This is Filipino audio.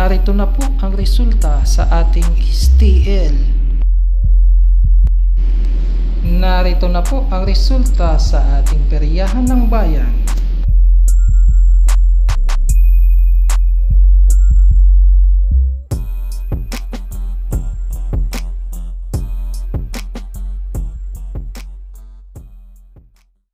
Narito na po ang resulta sa ating STL. Narito na po ang resulta sa ating peryahan ng bayan.